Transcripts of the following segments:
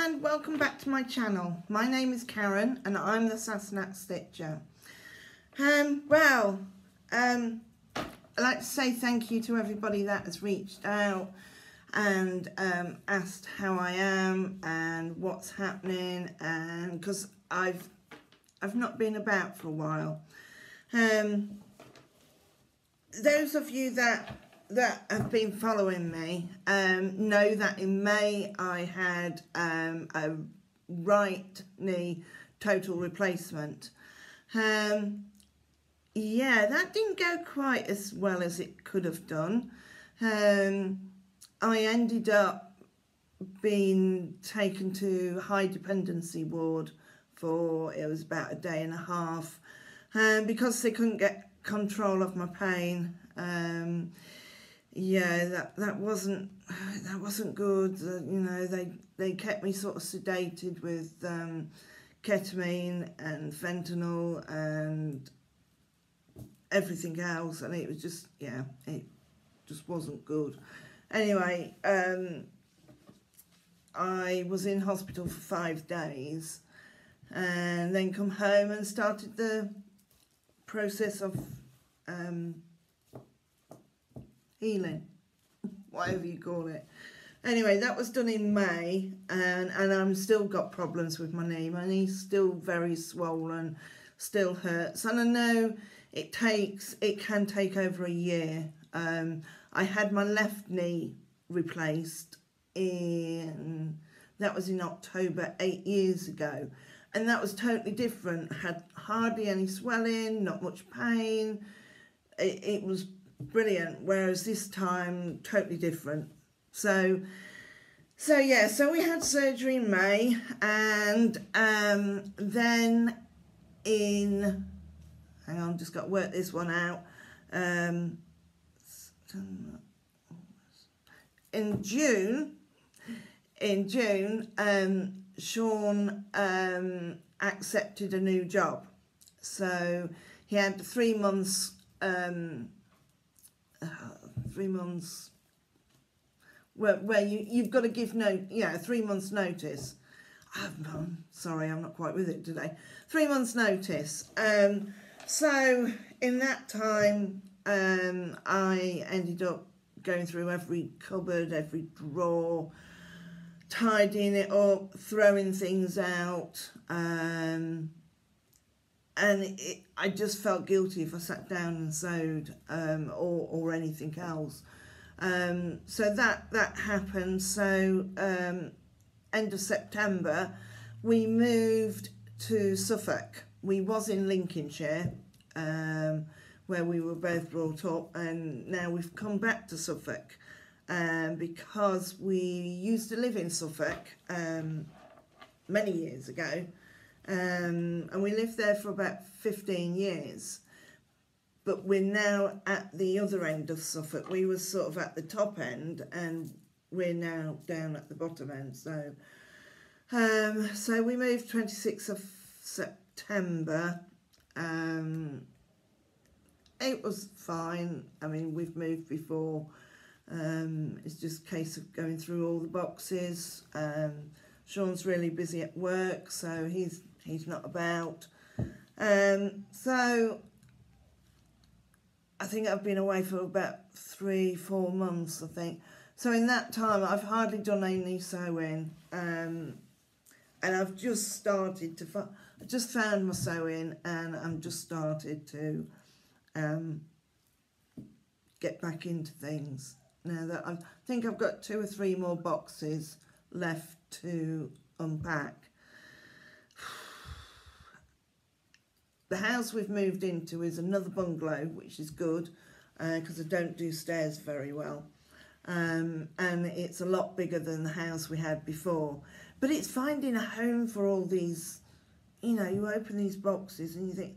and welcome back to my channel. My name is Karen and I'm the Sassenach Stitcher. Um, well, um, I'd like to say thank you to everybody that has reached out and um, asked how I am and what's happening and because I've I've not been about for a while. Um, those of you that that have been following me um, know that in May I had um, a right knee total replacement. Um, yeah, that didn't go quite as well as it could have done. Um, I ended up being taken to high dependency ward for, it was about a day and a half, um, because they couldn't get control of my pain. Um, yeah, that that wasn't that wasn't good. Uh, you know, they they kept me sort of sedated with um, ketamine and fentanyl and everything else, and it was just yeah, it just wasn't good. Anyway, um, I was in hospital for five days, and then come home and started the process of um, healing, whatever you call it. Anyway, that was done in May, and and I'm still got problems with my knee. My knee's still very swollen, still hurts, and I know it takes it can take over a year. Um, I had my left knee replaced in that was in October eight years ago, and that was totally different. Had hardly any swelling, not much pain. It, it was brilliant. Whereas this time, totally different. So, so yeah, so we had surgery in May, and um, then in, hang on, just got to work this one out. Um, in June, in June, um, Sean um, accepted a new job. So he had three months um, uh, three months where, where you, you've got to give no yeah three months notice. I'm sorry I'm not quite with it today. Three months notice. Um, so in that time um, I ended up going through every cupboard every drawer tidying it up throwing things out um, and it, I just felt guilty if I sat down and sewed um, or, or anything else. Um, so that that happened. So um, end of September, we moved to Suffolk. We was in Lincolnshire, um, where we were both brought up, and now we've come back to Suffolk um, because we used to live in Suffolk um, many years ago um, and we lived there for about 15 years. But we're now at the other end of Suffolk. We were sort of at the top end and we're now down at the bottom end. So, um, so we moved 26th of September. Um, it was fine. I mean, we've moved before. Um, it's just a case of going through all the boxes. Um, Sean's really busy at work, so he's he's not about. Um, so I think I've been away for about three, four months, I think. So in that time, I've hardly done any sewing. Um, and I've just started to, I just found my sewing and I'm just started to um, get back into things. Now that I think I've got two or three more boxes left to unpack. The house we've moved into is another bungalow, which is good because uh, I don't do stairs very well. Um, and it's a lot bigger than the house we had before. But it's finding a home for all these, you know, you open these boxes and you think,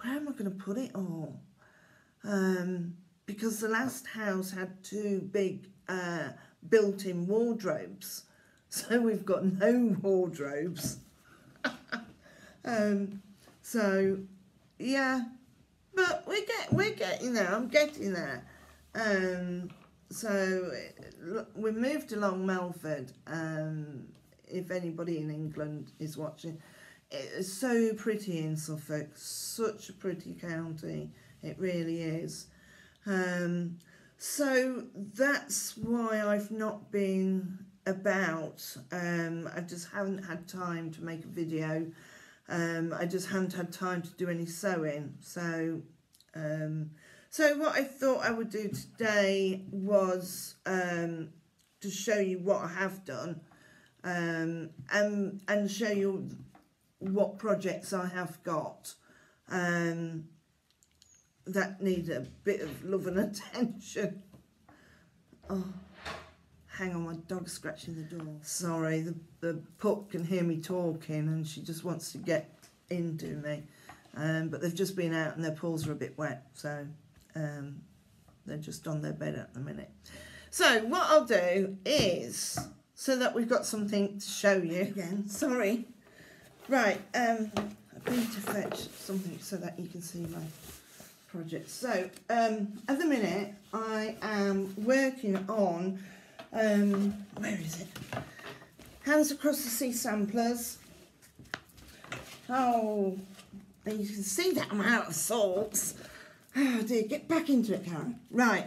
where am I going to put it all? Um, because the last house had two big uh, built-in wardrobes. So we've got no wardrobes. um, so, yeah, but we get we're getting there. I'm getting there. Um, so we moved along Melford. Um, if anybody in England is watching. It's so pretty in Suffolk, such a pretty county. It really is. Um, so that's why I've not been about. Um, I just haven't had time to make a video. Um, I just haven't had time to do any sewing. So, um, so what I thought I would do today was um, to show you what I have done um, and, and show you what projects I have got um, that need a bit of love and attention. Oh, hang on, my dog's scratching the door. Sorry, the, the pup can hear me talking and she just wants to get into me. Um, but they've just been out and their paws are a bit wet, so um, they're just on their bed at the minute. So what I'll do is, so that we've got something to show you again, sorry. Right, um, I need to fetch something so that you can see my project. So um, at the minute I am working on, um, where is it? Hands Across the Sea Samplers. Oh, you can see that I'm out of sorts. Oh dear, get back into it, Karen. Right.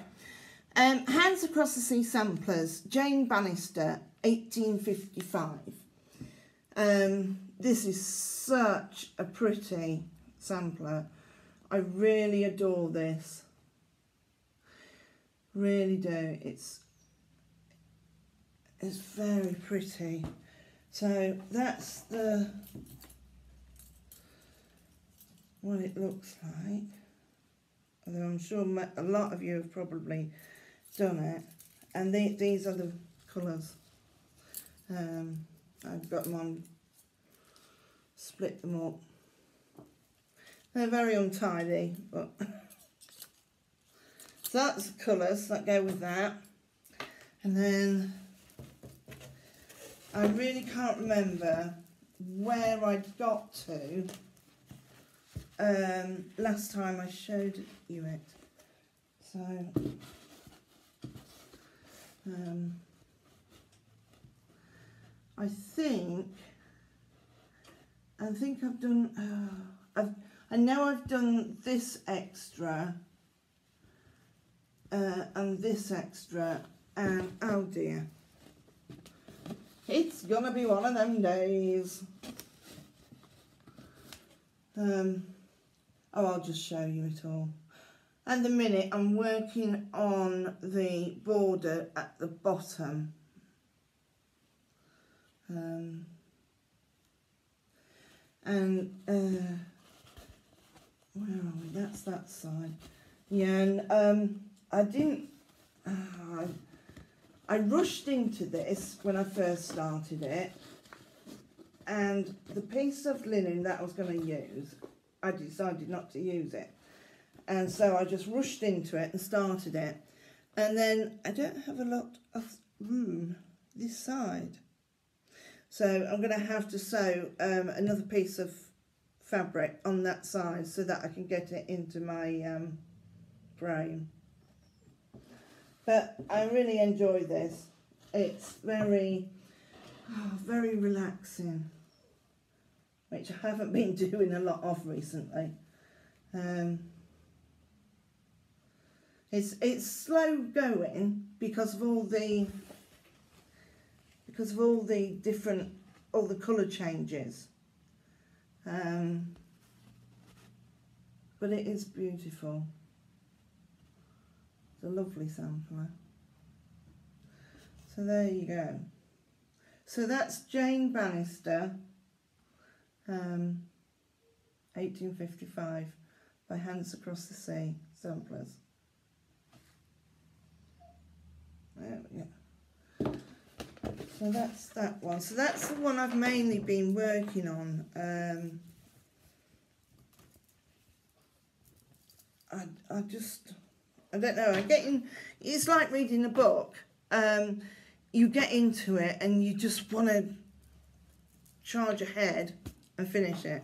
Um, Hands Across the Sea Samplers, Jane Bannister, 1855. Um, this is such a pretty sampler. I really adore this. Really do. It's it's very pretty. So that's the what it looks like. Although I'm sure a lot of you have probably done it. And the, these are the colours. Um, I've got them on, split them up. They're very untidy, but so that's the colours that go with that. And then I really can't remember where I'd got to um, last time I showed you it. So, um, I think, I think I've done, uh, I've, I know I've done this extra uh, and this extra and oh dear, it's gonna be one of them days. Um, Oh, I'll just show you it all. At the minute, I'm working on the border at the bottom. Um, and uh, where are we? That's that side. Yeah, and um, I didn't. Uh, I rushed into this when I first started it, and the piece of linen that I was going to use I decided not to use it. And so I just rushed into it and started it. And then I don't have a lot of room this side. So I'm going to have to sew um, another piece of fabric on that side so that I can get it into my um, frame. But I really enjoy this. It's very, oh, very relaxing which I haven't been doing a lot of recently. Um, it's it's slow going because of all the because of all the different all the colour changes. Um, but it is beautiful. A lovely sampler. So there you go. So that's Jane Bannister um, 1855 by Hands Across the Sea, samplers. So that's that one. So that's the one I've mainly been working on. Um, I, I just, I don't know, I'm getting, it's like reading a book. Um, you get into it and you just want to charge ahead and finish it.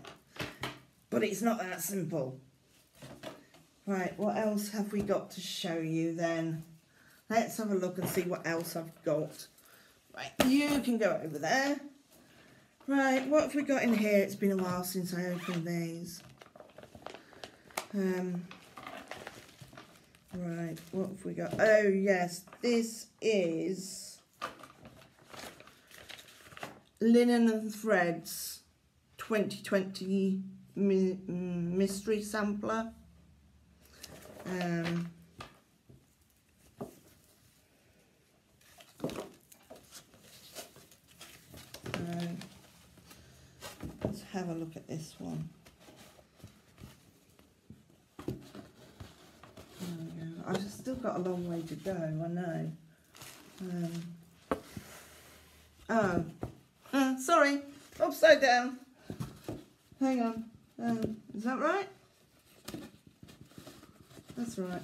But it's not that simple. Right, what else have we got to show you then? Let's have a look and see what else I've got. Right, you can go over there. Right, what have we got in here? It's been a while since I opened these. Um, right, what have we got? Oh, yes, this is Linen and Threads 2020 mi Mystery Sampler. Um, let's have a look at this one. I've still got a long way to go, I know. Um, oh, uh, sorry, upside down. Hang on, um, is that right? That's right.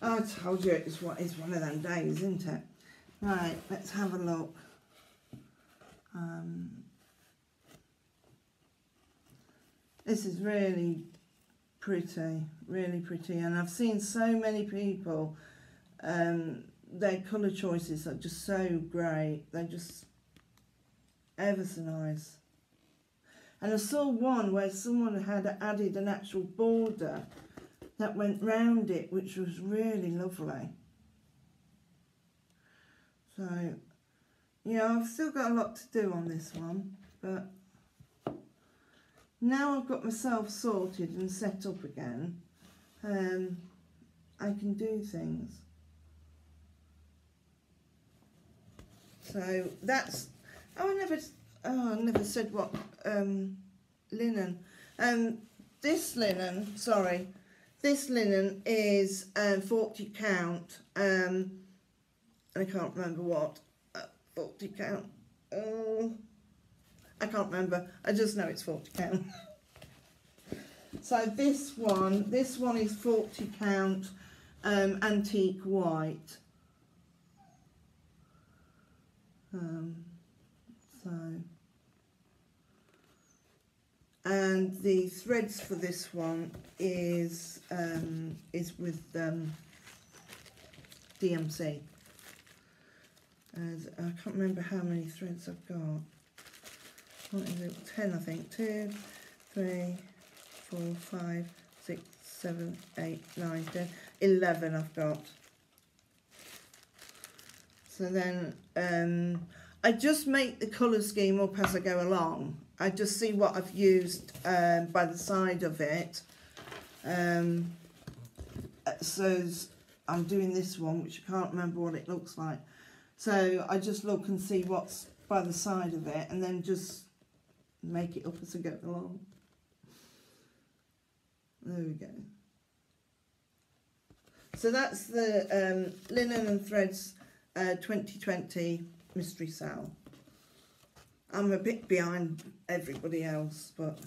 I told you it's what is one of them days, isn't it? Right, let's have a look. Um, this is really pretty, really pretty, and I've seen so many people. Um, their colour choices are just so great. They're just ever so nice. And I saw one where someone had added an actual border that went round it, which was really lovely. So, yeah, I've still got a lot to do on this one, but now I've got myself sorted and set up again, um, I can do things. So that's, oh, I never, oh, I never said what, um, linen. Um, this linen, sorry, this linen is um, 40 count, um, and I can't remember what, uh, 40 count, oh, I can't remember, I just know it's 40 count. so this one, this one is 40 count um, antique white. Um, so and the threads for this one is um, is with um, DMC. As I can't remember how many threads I've got. What is it? Ten, I think. Two, three, four, five, six, seven, eight, nine, ten, eleven. I've got. So then um, I just make the colour scheme up as I go along. I just see what I've used um, by the side of it. Um, so I'm doing this one, which I can't remember what it looks like. So I just look and see what's by the side of it and then just make it up as I go along. There we go. So that's the um, Linen and Threads uh, 2020 Mystery SAL. I'm a bit behind everybody else, but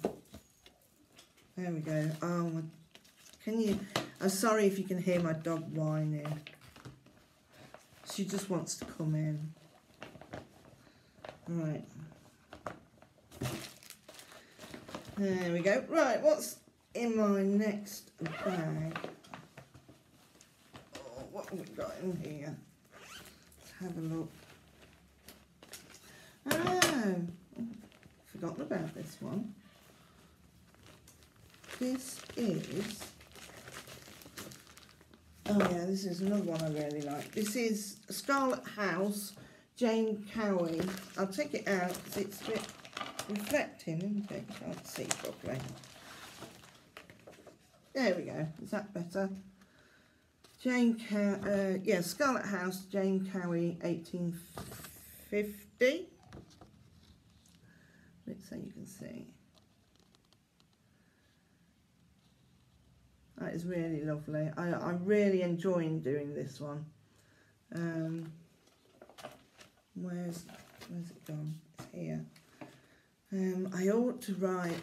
there we go. Oh, can you? I'm sorry if you can hear my dog whining. She just wants to come in. Right. There we go. Right, what's in my next bag? Oh, what have we got in here? Let's have a look. Oh, forgotten about this one. This is, oh yeah, this is another one I really like. This is Scarlett House, Jane Cowie. I'll take it out because it's a bit reflecting, isn't it? Can't see properly. There we go. Is that better? Jane Cow, uh, yeah, Scarlett House, Jane Cowie, 1850 Let's so you can see. That is really lovely. I, I'm really enjoying doing this one. Um, where's, where's it gone? It's here. Um, I ought to write,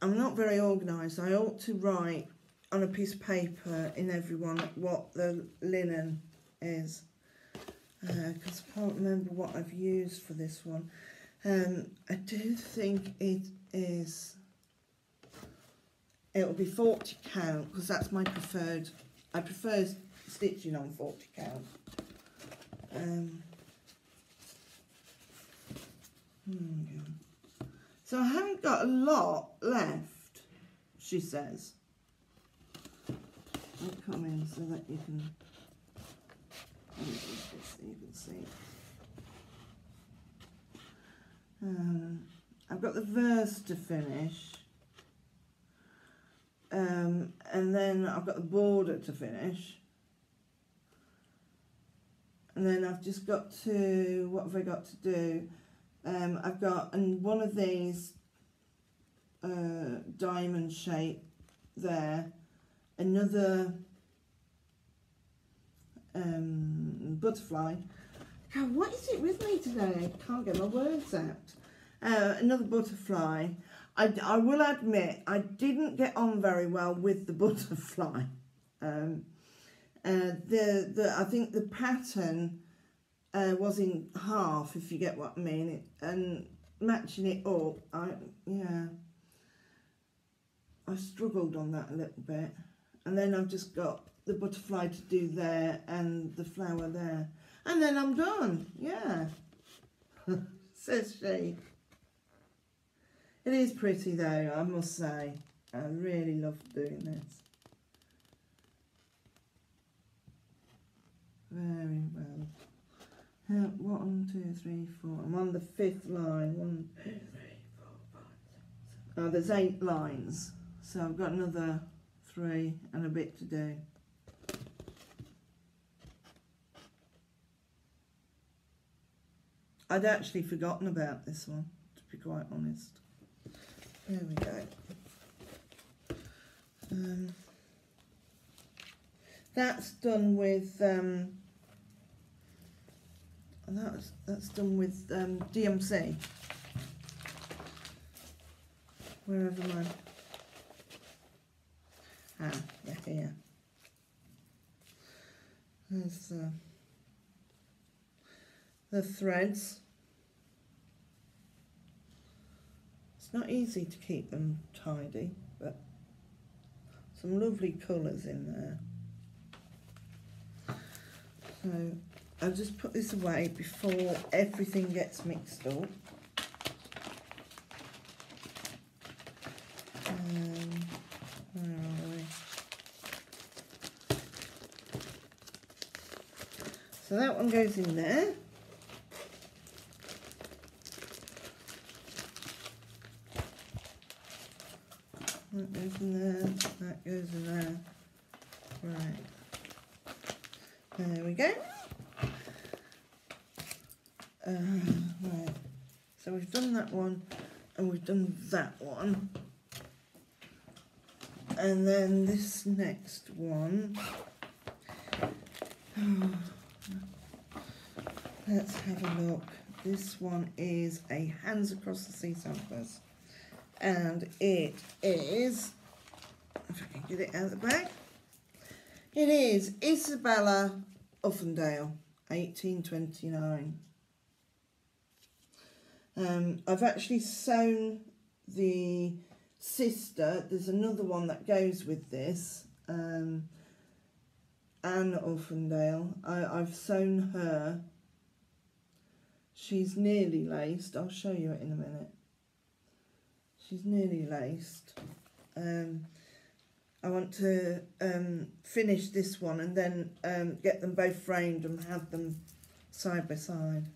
I'm not very organised, I ought to write on a piece of paper in everyone what the linen is because uh, I can't remember what I've used for this one. Um, I do think it is, it'll be 40 count because that's my preferred, I prefer stitching on 40 count. Um, Hmm, So I haven't got a lot left, she says. I'll come in so that you can, you can see. Um, I've got the verse to finish. Um, and then I've got the border to finish. And then I've just got to, what have I got to do? Um, I've got and one of these uh, diamond shape there, another um, butterfly. God, what is it with me today? I can't get my words out. Uh, another butterfly. I, I will admit I didn't get on very well with the butterfly. Um, uh, the the I think the pattern uh, was in half, if you get what I mean, it, and matching it up, I yeah, I struggled on that a little bit, and then I've just got the butterfly to do there and the flower there, and then I'm done. Yeah, says she. It is pretty though, I must say. I really love doing this. Very well. Uh, one, two, three, four. I'm on the fifth line. One, two, three, four, five, six, seven. Oh, there's eight lines. So I've got another three and a bit to do. I'd actually forgotten about this one, to be quite honest. There we go. Um, that's done with um, that's that's done with um, DMC. Wherever my ah yeah here. There's the the threads. It's not easy to keep them tidy, but some lovely colours in there. So I'll just put this away before everything gets mixed up. Um? So that one goes in there. That goes in there, that goes in there. Right. There we go. Uh, right. So we've done that one and we've done that one. And then this next one. Let's have a look. This one is a Hands Across the Sea Samplers. And it is, if I can get it out of the bag, it is Isabella Uffendale, 1829. Um, I've actually sewn the sister. There's another one that goes with this. Um, Anne Uffendale. I, I've sewn her. She's nearly laced. I'll show you it in a minute. She's nearly laced. Um, I want to um, finish this one and then um, get them both framed and have them side by side.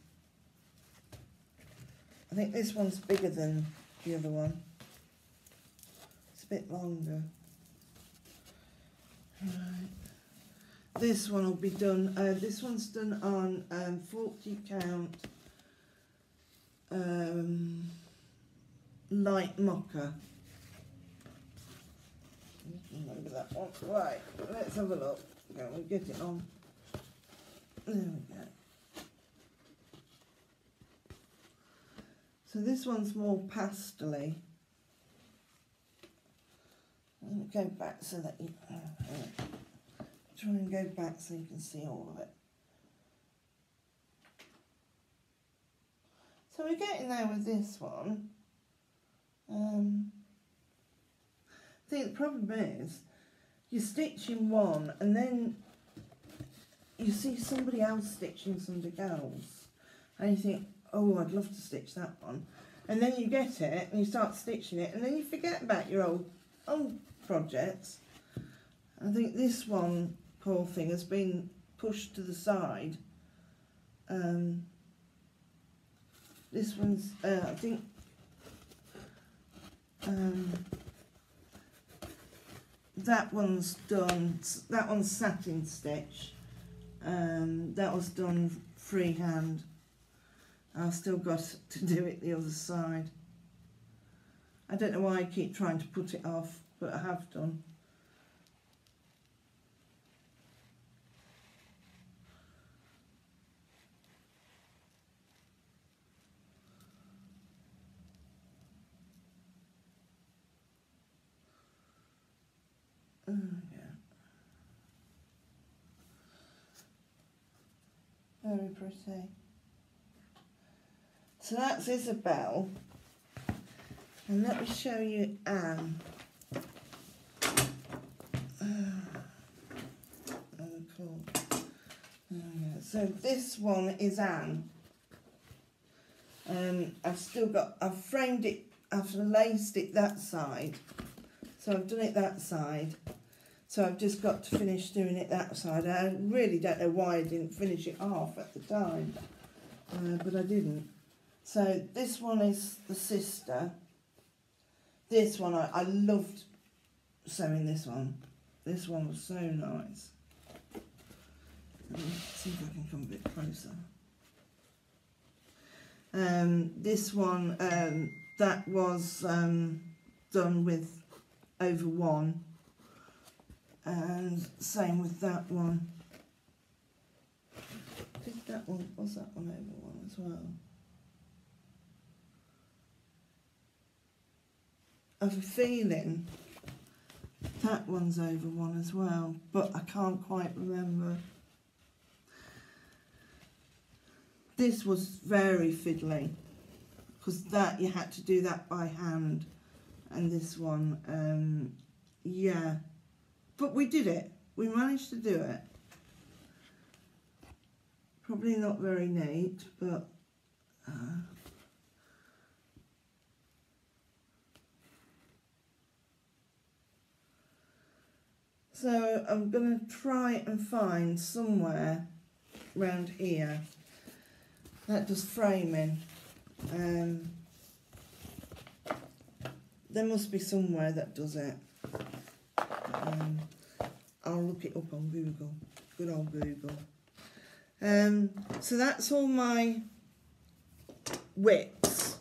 I think this one's bigger than the other one. It's a bit longer. Right. This one will be done, uh, this one's done on um, 40 count um, light mocha. Remember that one. Right, let's have a look. Go and get it on. There we go. So this one's more pastely. Go back so that you uh, try and go back so you can see all of it. So we're getting there with this one. Um, I think the problem is you're stitching one and then you see somebody else stitching something else and you think, oh, I'd love to stitch that one. And then you get it and you start stitching it and then you forget about your old, old projects. I think this one, poor thing, has been pushed to the side. Um, this one's, uh, I think, um, that one's done, that one's satin stitch. Um, that was done freehand. I've still got to do it the other side. I don't know why I keep trying to put it off, but I have done. Oh, yeah. Very pretty. So that's Isabel. And let me show you Anne. Uh, cool. Yeah. So this one is Anne. Um, I've still got, I've framed it, I've laced it that side. So I've done it that side. So I've just got to finish doing it that side. I really don't know why I didn't finish it off at the time, uh, but I didn't. So this one is the sister. This one, I, I loved sewing this one. This one was so nice. Let see if I can come a bit closer. Um, this one, um, that was um, done with over one and same with that one. That one, was that one over one as well? Have a feeling that one's over one as well, but I can't quite remember. This was very fiddly because that you had to do that by hand and this one um, yeah but we did it. We managed to do it. Probably not very neat, but... Uh, so I'm going to try and find somewhere around here that does framing. Um, there must be somewhere that does it. Um, I'll look it up on Google. Good old Google. Um, so that's all my WIPs.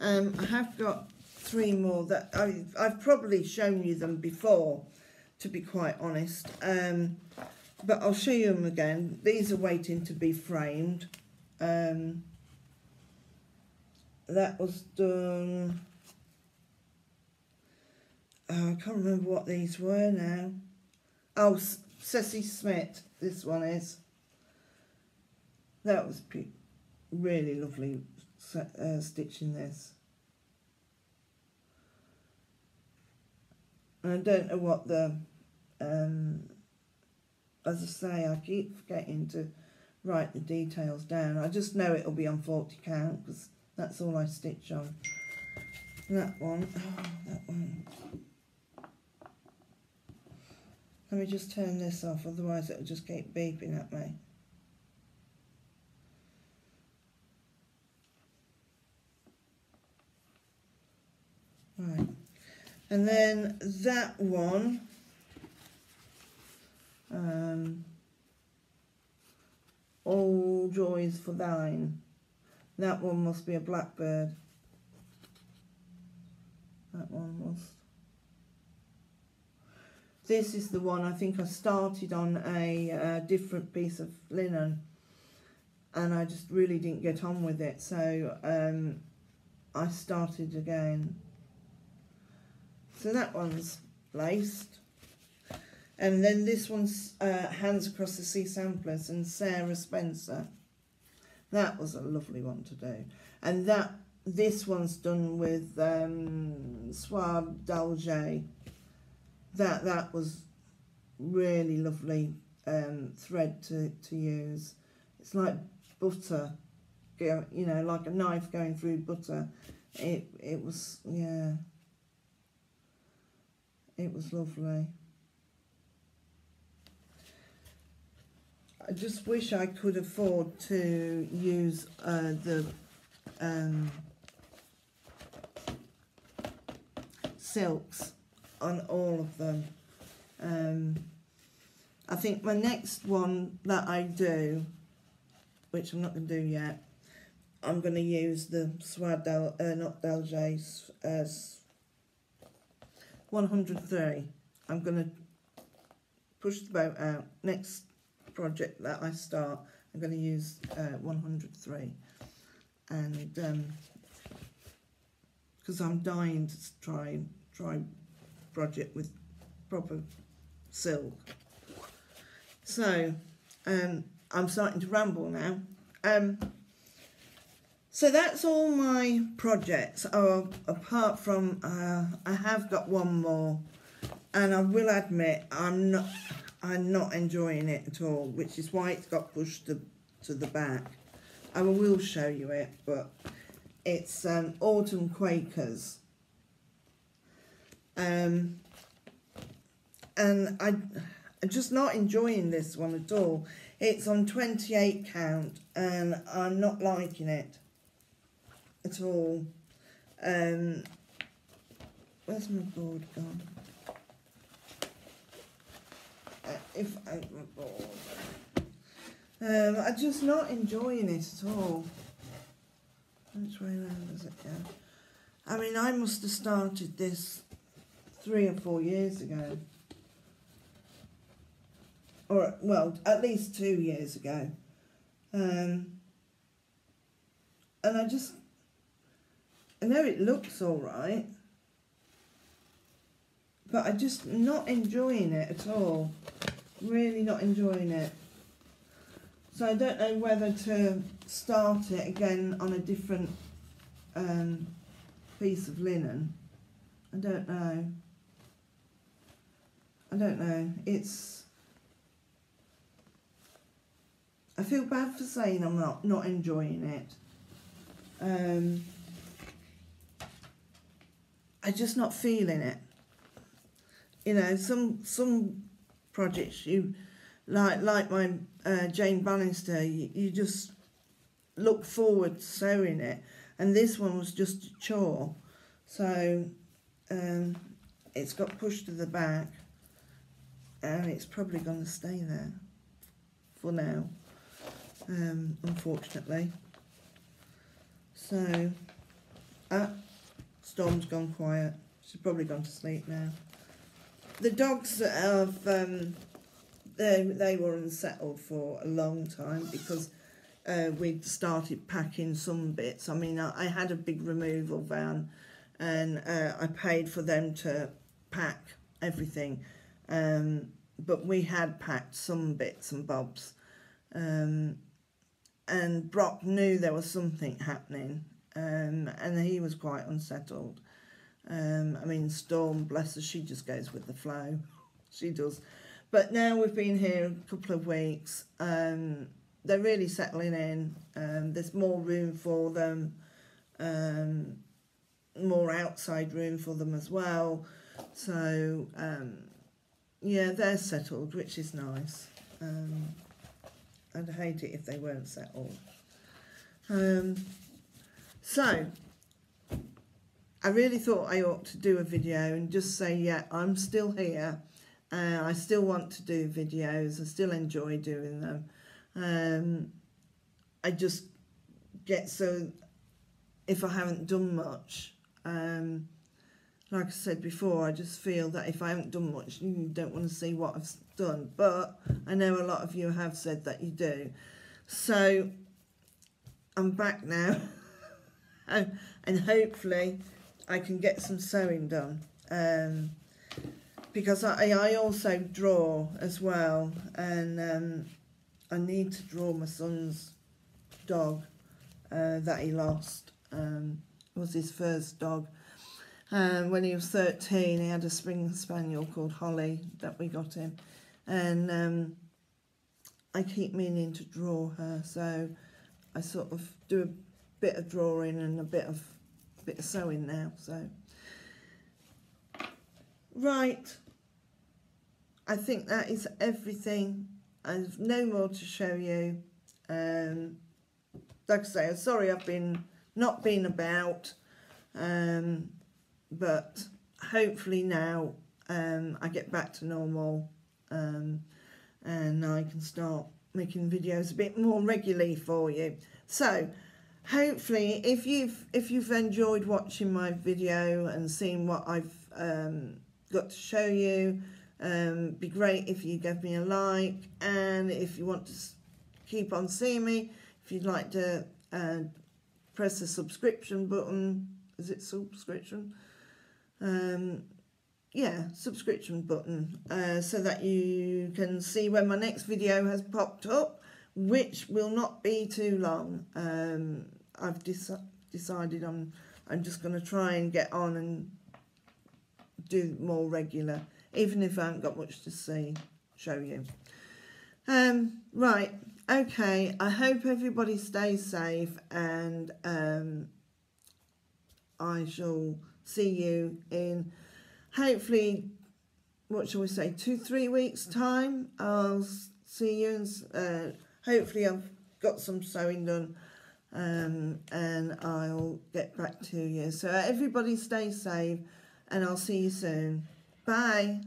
Um, I have got three more that I, I've probably shown you them before, to be quite honest. Um, but I'll show you them again. These are waiting to be framed. Um, that was done oh, I can't remember what these were now. Oh, Ceci Smith, this one is. That was really lovely uh, stitching this. I don't know what the, um, as I say, I keep forgetting to write the details down. I just know it'll be on 40 count because that's all I stitch on. that one, oh, that one. Let me just turn this off, otherwise it'll just keep beeping at me. Right, and then that one, um, All Joys for Thine. That one must be a blackbird. That one must this is the one I think I started on a, a different piece of linen and I just really didn't get on with it so um, I started again so that one's laced and then this one's uh, Hands Across the Sea Samplers and Sarah Spencer that was a lovely one to do and that this one's done with um, Suave that that was really lovely um, thread to, to use. It's like butter you know, like a knife going through butter. It it was yeah. It was lovely. I just wish I could afford to use uh, the um, silks on all of them. Um, I think my next one that I do, which I'm not going to do yet, I'm going to use the Suede, Del, uh, not Delge, uh, 103. I'm going to push the boat out. Next project that I start, I'm going to use uh, 103. And because um, I'm dying to try try project with proper silk. So, um, I'm starting to ramble now. Um, so that's all my projects. Oh, apart from uh, I have got one more, and I will admit I'm not I'm not enjoying it at all, which is why it's got pushed to to the back. I will show you it, but it's um, Autumn Quakers. Um, and I, I'm just not enjoying this one at all. It's on 28 count and I'm not liking it at all. Um, where's my board gone? Uh, if I my board. Um, I'm just not enjoying it at all. Which way around does it go? I mean, I must have started this three or four years ago. Or, well, at least two years ago. Um, and I just, I know it looks all right, but I'm just not enjoying it at all. Really not enjoying it. So I don't know whether to start it again on a different um, piece of linen. I don't know. I don't know. It's. I feel bad for saying I'm not not enjoying it. Um, I'm just not feeling it. You know, some some projects you like like my uh, Jane Bannister, you, you just look forward to sewing it, and this one was just a chore, so um, it's got pushed to the back and it's probably going to stay there for now, um, unfortunately. So, ah, Storm's gone quiet. She's probably gone to sleep now. The dogs have, um, they, they were unsettled for a long time because uh, we'd started packing some bits. I mean, I, I had a big removal van and uh, I paid for them to pack everything um, but we had packed some bits and bobs. Um, and Brock knew there was something happening, um, and he was quite unsettled. Um, I mean, Storm, bless her, she just goes with the flow. She does. But now we've been here a couple of weeks. Um, they're really settling in. Um, there's more room for them, um, more outside room for them as well. So um, yeah, they're settled, which is nice. Um, I'd hate it if they weren't settled. Um, so, I really thought I ought to do a video and just say, yeah, I'm still here. Uh, I still want to do videos. I still enjoy doing them. Um, I just get so, if I haven't done much, um, like I said before, I just feel that if I haven't done much, you don't want to see what I've done. But I know a lot of you have said that you do. So I'm back now. and hopefully I can get some sewing done. Um, because I, I also draw as well. And um, I need to draw my son's dog uh, that he lost. Um, was his first dog um, when he was 13, he had a spring Spaniel called Holly that we got him. And um, I keep meaning to draw her, so I sort of do a bit of drawing and a bit of bit of sewing now. So right, I think that is everything. I've no more to show you. Um, like I say, I'm sorry I've been not been about, um, but hopefully now um, I get back to normal um, and I can start making videos a bit more regularly for you. So hopefully if you've if you've enjoyed watching my video and seeing what I've um, got to show you, um, be great if you give me a like and if you want to keep on seeing me, if you'd like to uh, press the subscription button, is it subscription? Um, yeah, subscription button uh, so that you can see when my next video has popped up, which will not be too long. Um, I've decided I'm, I'm just going to try and get on and do more regular, even if I haven't got much to see, show you. Um, right, okay, I hope everybody stays safe and um, I shall see you in hopefully, what shall we say, two, three weeks' time, I'll see you and uh, hopefully I've got some sewing done um, and I'll get back to you. So everybody stay safe and I'll see you soon. Bye.